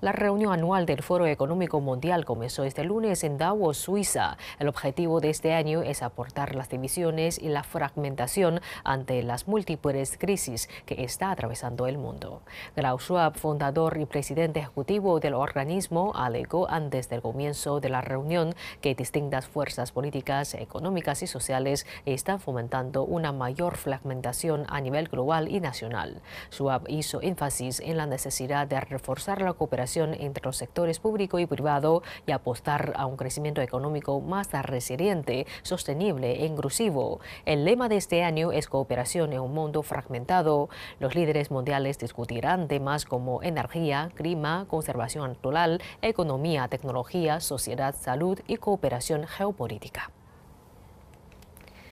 La reunión anual del Foro Económico Mundial comenzó este lunes en Davos, Suiza. El objetivo de este año es aportar las divisiones y la fragmentación ante las múltiples crisis que está atravesando el mundo. Klaus Schwab, fundador y presidente ejecutivo del organismo, alegó antes del comienzo de la reunión que distintas fuerzas políticas, económicas y sociales están fomentando una mayor fragmentación a nivel global y nacional. Schwab hizo énfasis en la necesidad de reforzar la cooperación entre los sectores público y privado y apostar a un crecimiento económico más resiliente, sostenible e inclusivo. El lema de este año es cooperación en un mundo fragmentado. Los líderes mundiales discutirán temas como energía, clima, conservación natural, economía, tecnología, sociedad, salud y cooperación geopolítica.